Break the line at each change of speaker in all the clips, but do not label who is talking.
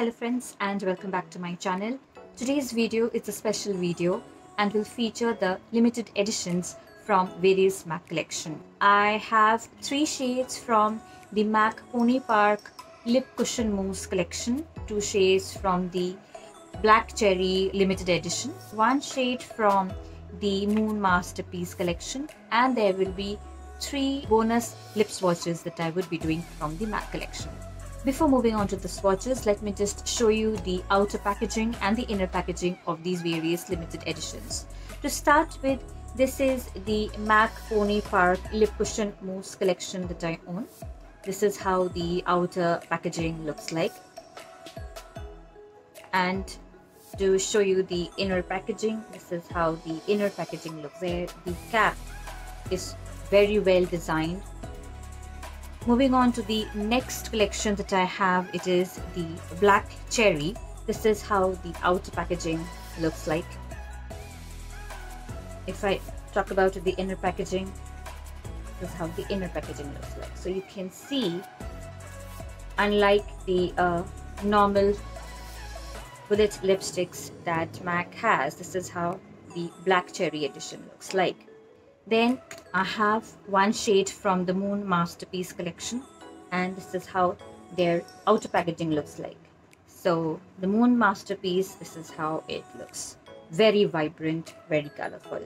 Hello friends and welcome back to my channel. Today's video is a special video and will feature the limited editions from various MAC collection. I have three shades from the MAC Pony Park Lip Cushion Mousse collection, two shades from the Black Cherry limited edition, one shade from the Moon Masterpiece collection and there will be three bonus lip swatches that I would be doing from the MAC collection. Before moving on to the swatches, let me just show you the outer packaging and the inner packaging of these various limited editions. To start with, this is the MAC Pony Park Lip Cushion Mousse collection that I own. This is how the outer packaging looks like. And to show you the inner packaging, this is how the inner packaging looks there. The cap is very well designed Moving on to the next collection that I have, it is the Black Cherry. This is how the outer packaging looks like. If I talk about the inner packaging, this is how the inner packaging looks like. So you can see, unlike the uh, normal bullet lipsticks that MAC has, this is how the Black Cherry edition looks like. Then I have one shade from the Moon Masterpiece collection and this is how their outer packaging looks like. So the Moon Masterpiece, this is how it looks. Very vibrant, very colorful.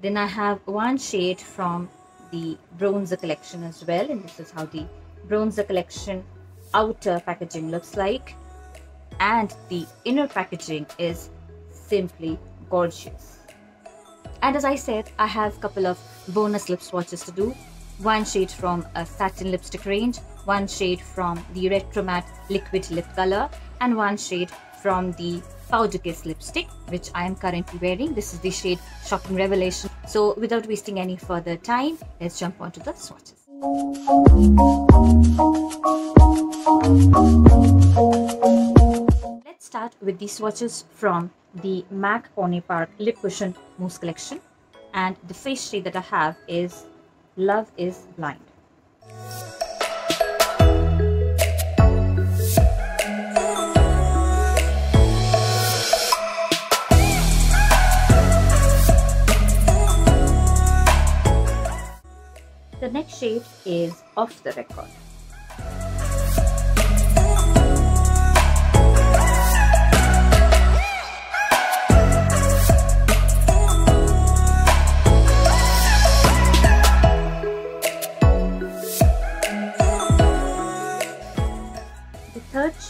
Then I have one shade from the Bronzer collection as well and this is how the Bronzer collection outer packaging looks like and the inner packaging is simply gorgeous. And as I said, I have a couple of bonus lip swatches to do. One shade from a satin lipstick range, one shade from the Retro Matte liquid lip color, and one shade from the Powder Kiss lipstick, which I am currently wearing. This is the shade Shocking Revelation. So without wasting any further time, let's jump onto the swatches. Let's start with the swatches from the MAC Pony Park Lip Cushion Mousse Collection. And the face shade that I have is Love is Blind. The next shade is Off the Record.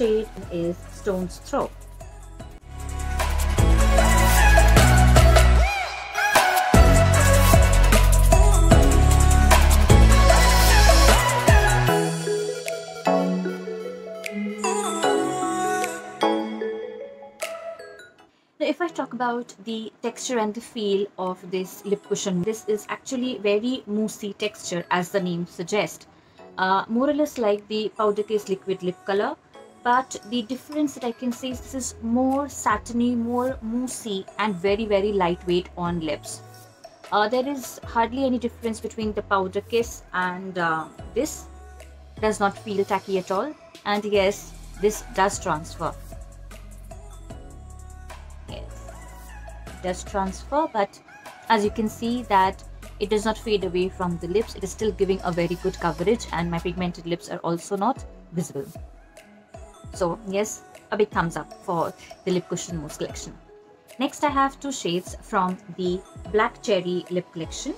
Shade is Stone's Throw. Now, if I talk about the texture and the feel of this lip cushion, this is actually very moussey texture as the name suggests. Uh, more or less like the powder kiss liquid lip color but the difference that I can say is this is more satiny, more moussey and very very lightweight on lips. Uh, there is hardly any difference between the powder kiss and uh, this. Does not feel tacky at all. And yes this does transfer. Yes. Does transfer but as you can see that it does not fade away from the lips. It is still giving a very good coverage and my pigmented lips are also not visible so yes, a big thumbs up for the lip cushion mousse collection. Next I have two shades from the Black Cherry lip collection.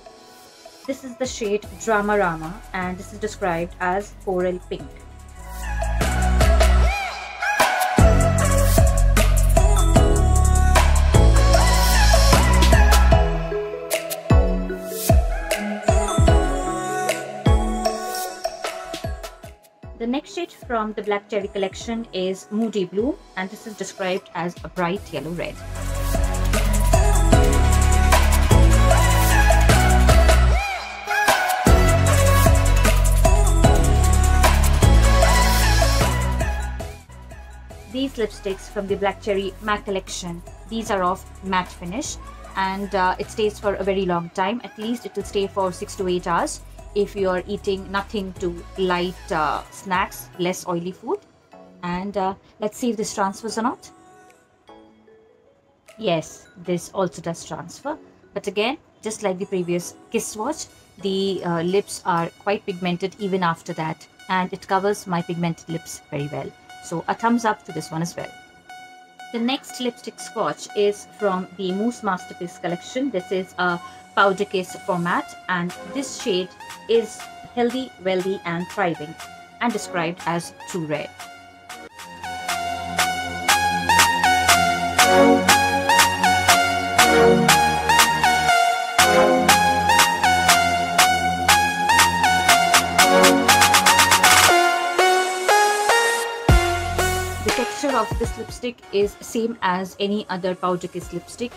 This is the shade Dramarama and this is described as Coral Pink. Shade from the Black Cherry collection is Moody Bloom and this is described as a bright yellow red. These lipsticks from the Black Cherry MAC collection, these are of matte finish and uh, it stays for a very long time. At least it will stay for 6 to 8 hours if you are eating nothing to light uh, snacks, less oily food. and uh, let's see if this transfers or not. Yes this also does transfer. But again just like the previous kiss swatch the uh, lips are quite pigmented even after that. And it covers my pigmented lips very well. So a thumbs up to this one as well. The next lipstick swatch is from the Moon Masterpiece collection. This is a powder kiss format. And this shade is healthy, wealthy and thriving and described as true red. The texture of this lipstick is same as any other powder kiss lipstick.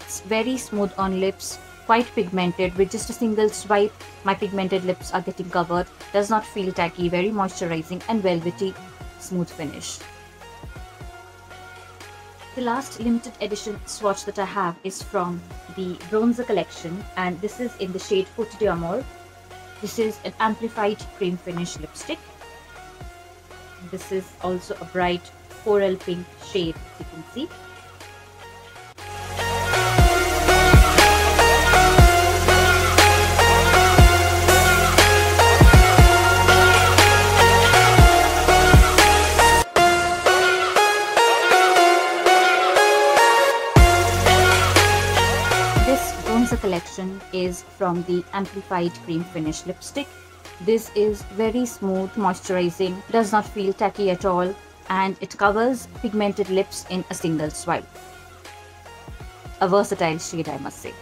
It's very smooth on lips, quite pigmented with just a single swipe my pigmented lips are getting covered. Does not feel tacky, very moisturizing and velvety smooth finish. The last limited edition swatch that I have is from the Bronzer collection and this is in the shade Côte d'Amour. This is an amplified cream finish lipstick. This is also a bright coral pink shade you can see. From the Amplified Cream Finish lipstick. This is very smooth, moisturizing, does not feel tacky at all and it covers pigmented lips in a single swipe. A versatile shade I must say.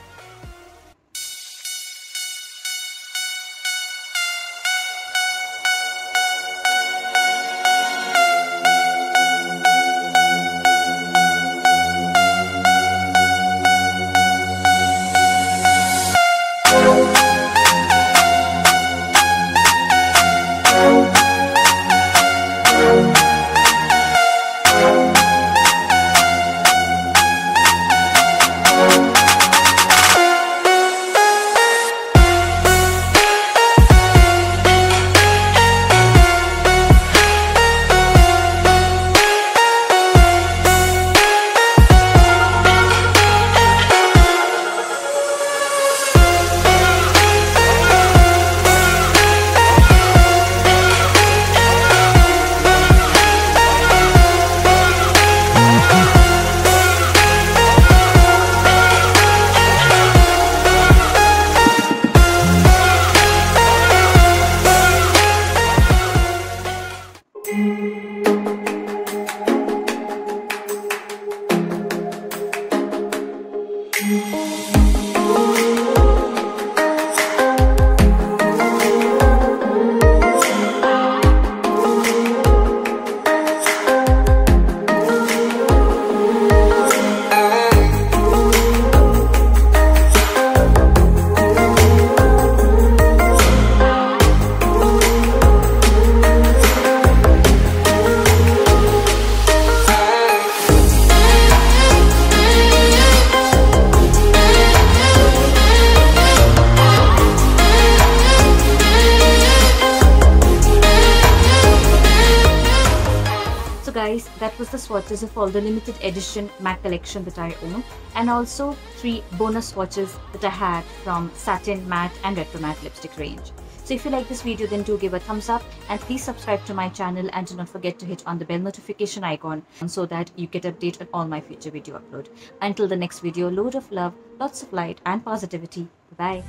Ooh. Guys that was the swatches of all the limited edition MAC collection that I own and also three bonus swatches that I had from satin matte and retro matte lipstick range. So if you like this video then do give a thumbs up and please subscribe to my channel and do not forget to hit on the bell notification icon so that you get update on all my future video upload. Until the next video, load of love, lots of light and positivity. Bye.